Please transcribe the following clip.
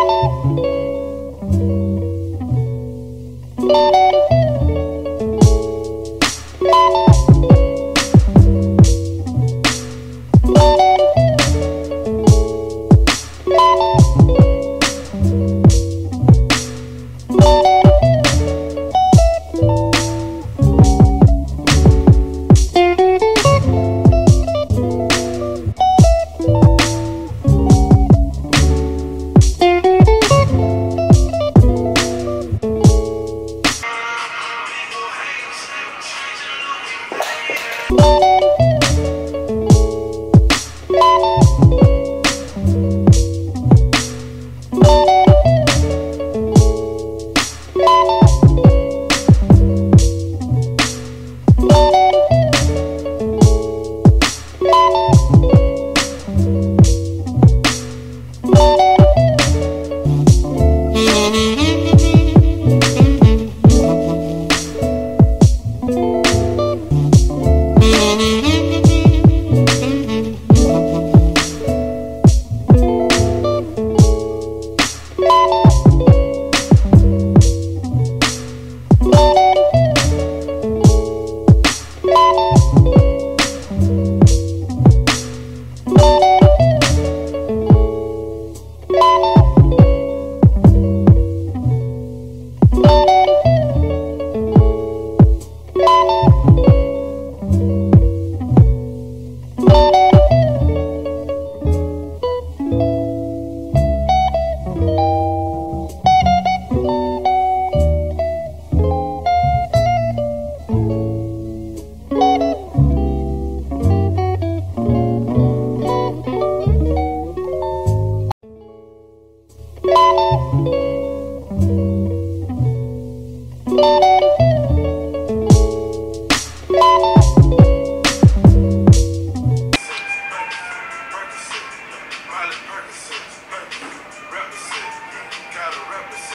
Música Bye.